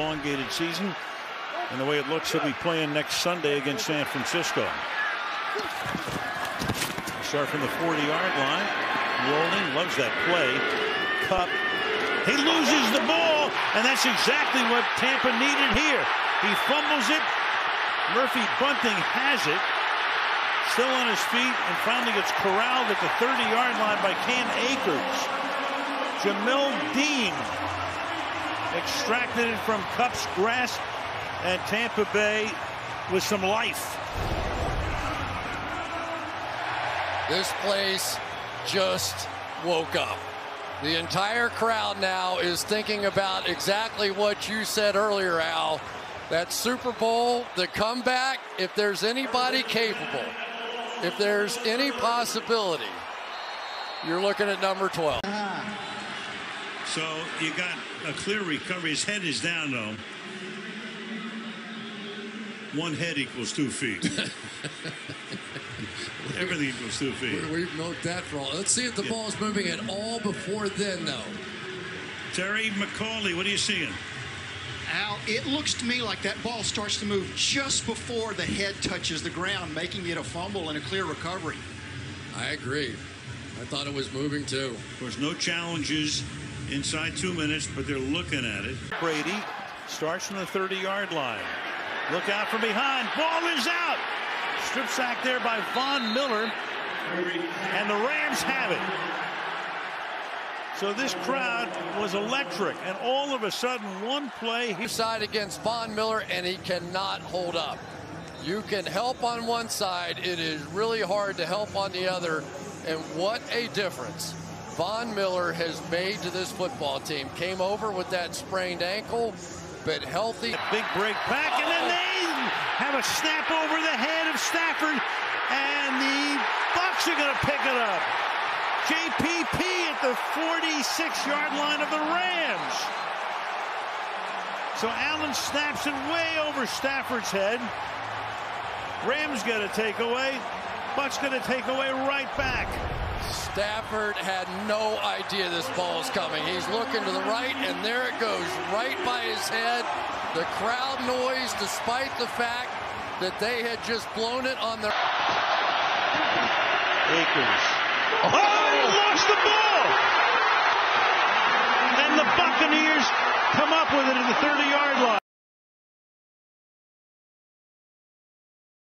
elongated season. And the way it looks, he'll be playing next Sunday against San Francisco. Start from the 40-yard line. Rolling, loves that play. Kupp. He loses the ball, and that's exactly what Tampa needed here. He fumbles it. Murphy Bunting has it. Still on his feet, and finally gets corralled at the 30-yard line by Cam Akers. Jamel Dean extracted it from Kupp's grasp, and Tampa Bay with some life. This place just woke up. The entire crowd now is thinking about exactly what you said earlier, Al. That Super Bowl, the comeback, if there's anybody capable, if there's any possibility, you're looking at number 12. So you got a clear recovery. His head is down, though. One head equals two feet. Everything equals two feet. We've milked that for all. Let's see if the Yeah. ball's moving at all before then, though. Terry McCauley, what are you seeing? Al, it looks to me like that ball starts to move just before the head touches the ground, making it a fumble and a clear recovery. I agree. I thought it was moving too. Of course, no challenges inside two minutes, but they're looking at it. Brady starts from the 30-yard line. Look out from behind. Ball is out. Strip sack there by Von Miller. And the Rams have it. So this crowd was electric. And all of a sudden, one play. He side against Von Miller, and he cannot hold up. You can help on one side. It is really hard to help on the other. And what a difference Von Miller has made to this football team. Came over with that sprained ankle, but healthy. Big break back, and then they have a snap over the head of Stafford, and the Bucks are going to pick it up. JPP at the 46-yard line of the Rams. So Allen snaps it way over Stafford's head. Rams get a takeaway. Bucks going to take away right back. Stafford had no idea this ball is coming. He's looking to the right, and there it goes, right by his head. The crowd noise, despite the fact that they had just blown it on their. Akers. Oh, he lost the ball! And the Buccaneers come up with it at the 30-yard line.